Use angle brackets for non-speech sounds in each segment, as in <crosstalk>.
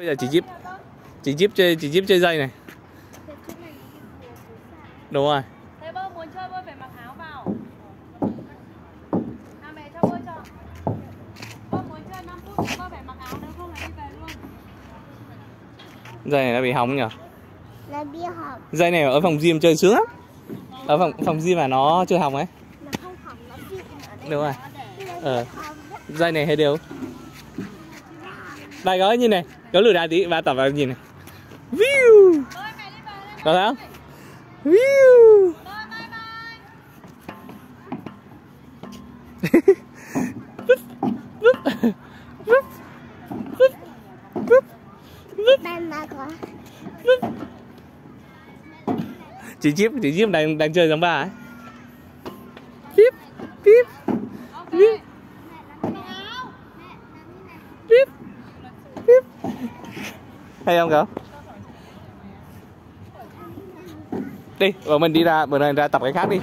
bây giờ chị Jeep chị Jeep chơi chị Jeep chơi dây này. Đúng rồi. Thế bơ muốn chơi bơ phải mặc áo vào. À mẹ cho bơ cho Bơ muốn chơi 5 phút bơ phải mặc áo nếu không là đi về luôn. Dây này nó bị hỏng nhỉ hộp dây này ở phòng gym chơi sướng lắm. Ở phòng phòng gym mà nó chơi hỏng ấy. Nó không hỏng nó vịn ở đây đúng rồi. ờ. dây này hay đều Bà gấu nhìn này, có lùi đá tí, bà tập vào nhìn này. View. Có sao? View. Vúp, vúp, vúp, vúp. Chị Diếp, chị Diếp đang đang chơi giống bà ấy. Hay không cậu? Đi bọn mình đi ra bữa nay ra tập cái khác đi.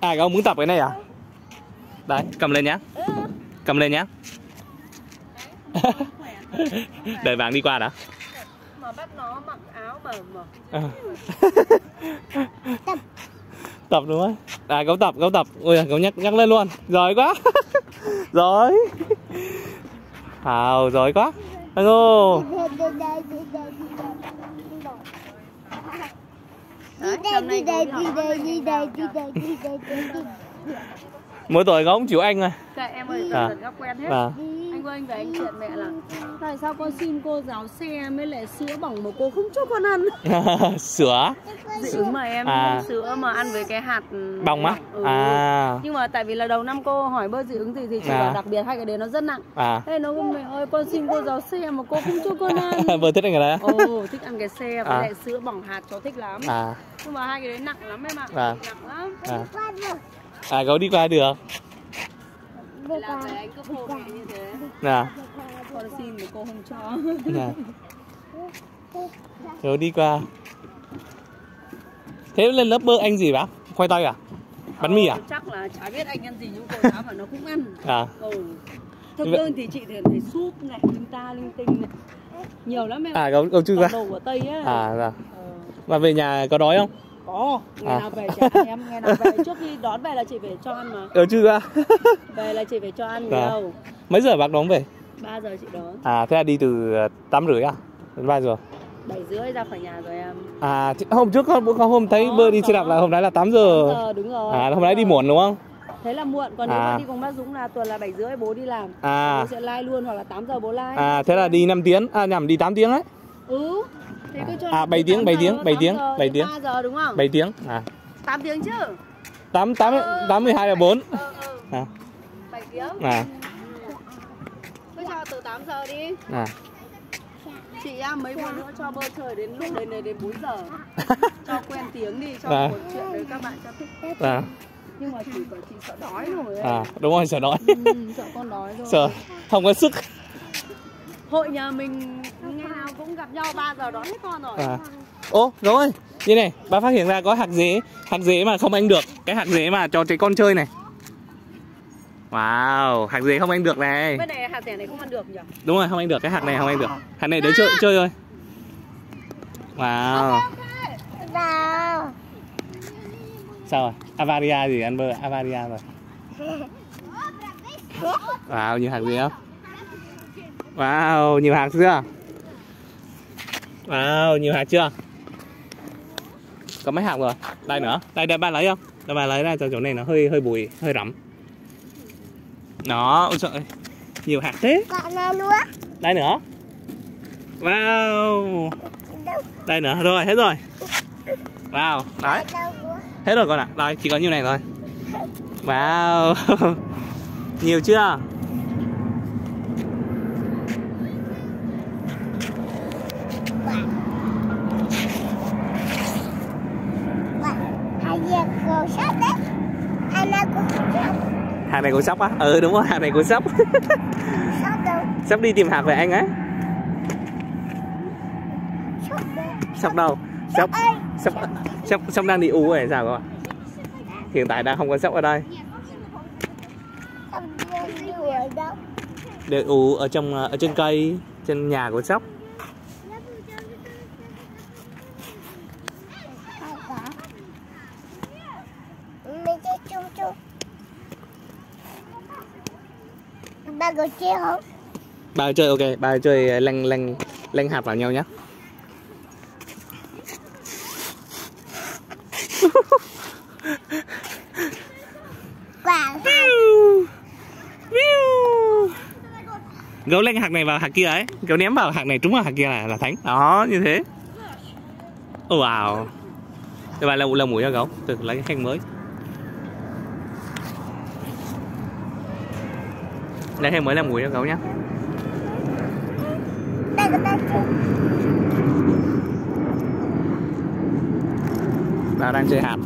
À cậu muốn tập cái này à? Đấy cầm lên nhá. Cầm lên nhá. <laughs> Đợi bạn đi qua đã. Mà bắt nó mặc áo mà mà. À. tập. Đúng không? À cậu tập cậu tập. Ôi cậu nhắc nhắc lên luôn. Giỏi quá. <laughs> Giỏi. Hào giỏi quá. Hello Đấy, hôm mỗi tội nó cũng chịu anh à. Dạ, em ơi, à. quen hết. À. Anh ơi anh về anh chuyện mẹ là Tại sao con xin cô giáo xe mới lại sữa bỏng mà cô không cho con ăn? <laughs> Sữa? Ứng mà em À. sữa mà ăn với cái hạt bông á? ừ. à. Nhưng mà tại vì là đầu năm cô hỏi bơ dị ứng gì thì chị À. bảo đặc biệt hai cái đấy nó rất nặng. À. Thế nó mẹ ơi con xin cô giáo xe mà cô không cho con <laughs> ăn. Vừa thích anh rồi đấy. Ồ thích ăn cái xe với À. lại sữa bỏng hạt cháu thích lắm. À. Nhưng mà hai cái đấy nặng lắm em ạ. À. Nặng lắm. À. À cậu đi qua được được Là về rồi anh cứ phô mẹ như thế. Nè Con xin mà cô không cho. <laughs> Nè cậu đi qua. Thế lên lớp bơ anh gì bác? Khoai tây à? Bánh mì à? Ờ, Chắc là chả biết anh ăn gì nhưng cô giáo mà nó cũng ăn. À Ừ. Thực Vậy- đơn thì chị thì thấy súp này, linh ta, linh tinh này. Nhiều lắm em à cậu chưa qua Toàn đồ của Tây á. À rồi Ờ. và về nhà có đói không Có, ngày À. nào về chả ăn em Ngày nào về. <laughs> Trước khi đón về là chị phải cho ăn mà. Cậu chưa qua Về là chị phải cho ăn Dạ. nhiều. Mấy giờ bác đón về? 3 giờ chị đón. À thế là đi từ ờ, tám rưỡi à? Đến ba giờ. 7 rưỡi ra khỏi nhà rồi em. À hôm trước có hôm thấy Có, bơ đi xe đạp là hôm nay là 8 8 giờ giờ đúng rồi. À hôm nay đi muộn đúng không? Thế là muộn, còn nếu À. mà đi cùng bác Dũng là tuần là 7 rưỡi bố đi làm. À. Bố sẽ like luôn hoặc là 8 giờ bố like à thế là đi 5 tiếng. À nhầm đi 8 tiếng đấy Ừ À, là bảy từ tiếng, 8 bảy giờ, tiếng, bảy 8 tiếng, giờ bảy đến tiếng. 3 giờ đúng không? 7 tiếng à. 8 tiếng chứ? 8 8 8 12 là 4 Ờ, ờ, à. 7 tiếng? À. Cứ cho từ 8 giờ đi. À. Chị em mấy bữa nữa cho bơ trời đến lúc đến này đến 4 giờ. <laughs> Cho quen tiếng đi, cho À. một chuyện đấy các bạn cho thích. À. Nhưng mà chị bảo chị sợ đói rồi ấy. à đúng rồi sợ đói. Ừ, Sợ con đói rồi sợ không có sức. Hội nhà mình nào cũng gặp nhau 3 giờ đón hết con rồi. À. Ô rồi như này bà phát hiện ra có hạt dế hạt dế mà không ăn được cái hạt dế mà cho trẻ con chơi này. Wow hạt dế không ăn được này. Bên này hạt rẻ này không ăn được nhỉ? đúng rồi không ăn được cái hạt này không ăn được. Hạt này để chơi chơi thôi. Wow. Vào. Sao rồi? Avaria gì ăn bơ avaria rồi. <laughs> Wow nhiều hạt gì không wow nhiều hạt chưa wow nhiều hạt chưa? Có mấy hạt rồi? Đây nữa. Đây đây ba lấy không? Đây ba lấy ra cho chỗ này nó hơi hơi bụi hơi rậm. Nó ôi trời. Ơi, nhiều hạt thế. Nữa đây nữa. Wow. Đây nữa. Rồi hết rồi. Wow. Đấy. Nữa hết rồi con ạ. Đây chỉ có nhiêu này thôi. Wow. <laughs> Nhiều chưa hai giờ cô sắp đấy anh đã cô sắp hạt này của sóc á. Ừ đúng rồi hạt này của sóc. Sóc đi tìm hạt về anh đâu? Sóc đâu? Sóc sóc sóc sóc đang đi u hay sao các bạn hiện tại đang không có sóc ở đây. Để u ở trong ở trên cây trên nhà của sóc Hai quả. Mình chơi chung chung. Ba có chơi không? ba chơi ok ba chơi lanh lanh lanh hạt vào nhau nhé <laughs> Quả gấu lanh hạt này vào hạt kia ấy. Gấu ném vào hạt này trúng vào hạt kia là là thánh đó như thế. Wow. Để ba lau lau mũi cho gấu từ lấy cái khăn mới lấy thêm mới làm mùi cho cậu nhé. Bà ta đang chơi hạt.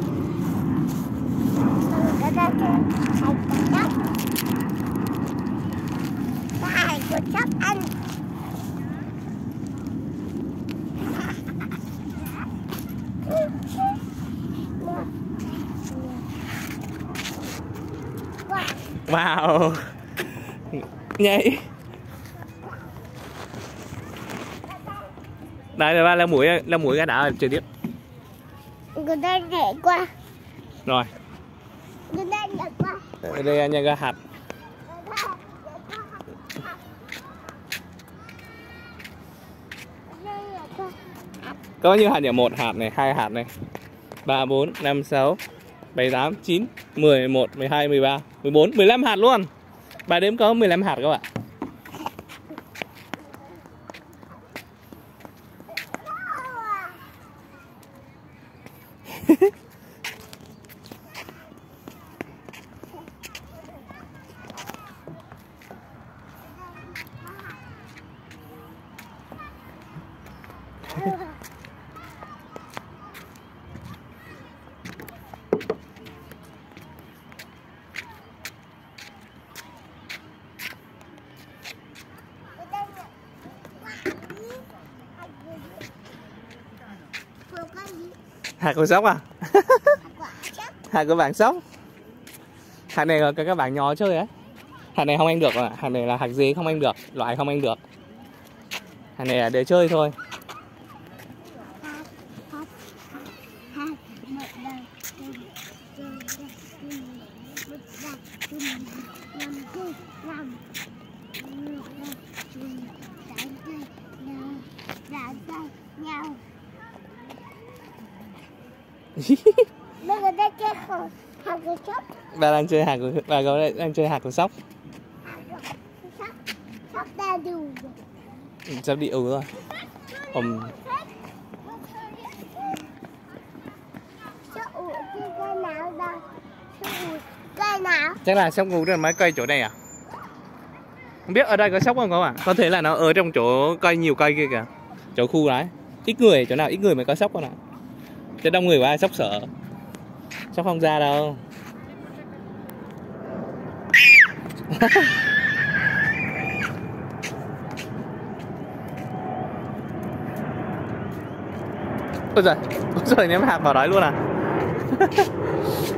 Wow nhảy. Đây là ba lau mũi lau mũi cái đã chơi tiếp. Người ta nhảy qua. rồi. Người ta nhảy qua. ở đây anh ra hạt. Có nhiêu hạt nhỉ? Một hạt này hai hạt này. Ba bốn năm sáu bảy tám chín mười một mười hai mười ba mười bốn mười lăm hạt luôn bà đếm có 15 hạt các bạn. <laughs> hạt của sóc à? <laughs> Hạt của bạn sóc hạt này là các bạn nhỏ chơi ấy hạt này không ăn được à hạt này là hạt gì không ăn được loại không ăn được. Hạt này là để chơi thôi Giờ ta chơi không? Học cái chốc. bà đang chơi hạt của bà có đang chơi hạt của sóc Sóc. Sóc đủ. sắp đi ừ rồi Ừm, Sóc. Sóc chắc là sóc ngủ trên mấy cây chỗ này à không biết ở đây có sóc không có ạ có thể là nó ở trong chỗ cây nhiều cây kia kìa chỗ khu đấy ít người chỗ nào ít người mới có sóc con ạ chứ đông người quá ai sóc sợ? Sóc không ra đâu. <laughs> Ôi giời ôi giời ném hạt vào đấy luôn à? <laughs>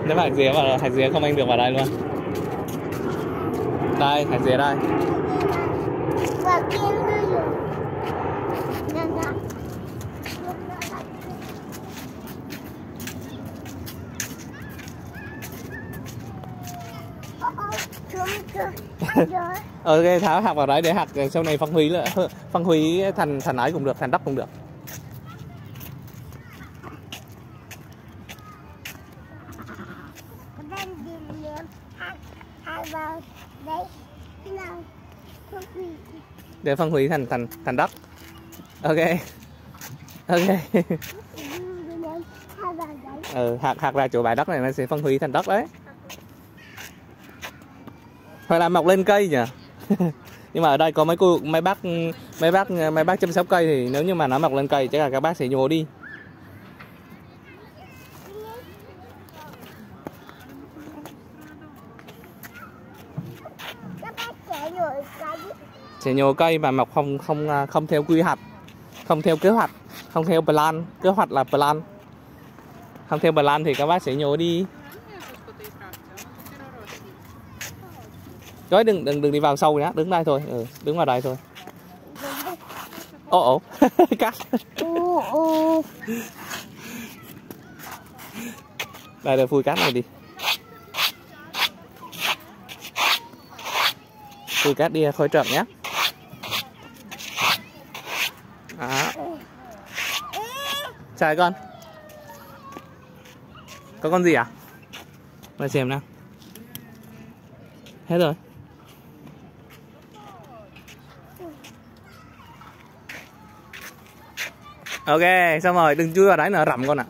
Ném hạt dế vào hạt dế không anh được vào đây luôn. Đây hạt dế đây Và kim đưa rồi. Nè, nè. Ờ, ờ, Rồi. ok tháo hạt vào đấy để hạt sau này phân hủy là <laughs> phân hủy thành thành ấy cũng được thành đất cũng được. Để phân hủy thành thành thành đất. Ok. <laughs> Ok. Ừ, hạt hạt ra chỗ bãi đất này nó sẽ phân hủy thành đất đấy hoặc là mọc lên cây nhỉ? <laughs> Nhưng mà ở đây có mấy cô, mấy bác mấy bác mấy bác chăm sóc cây thì nếu như mà nó mọc lên cây chắc là các bác sẽ nhổ đi. Sẽ nhổ cây mà mọc không không à, không theo quy hoạch, không theo kế hoạch, không theo plan. Kế hoạch là plan. Không theo plan thì các bác sẽ nhổ đi. Rồi đừng đừng đừng đi vào sâu nhá đứng đây thôi ừ, đứng vào đây thôi. Ồ ồ <laughs> cắt. Ô. đây đây phui cát này đi. Phui cát đi khơi trộm nhé đó. Chào con. Có con gì à? Mày xem nào. Hết rồi Ok xong rồi đừng chui vào đấy nữa rầm con ạ.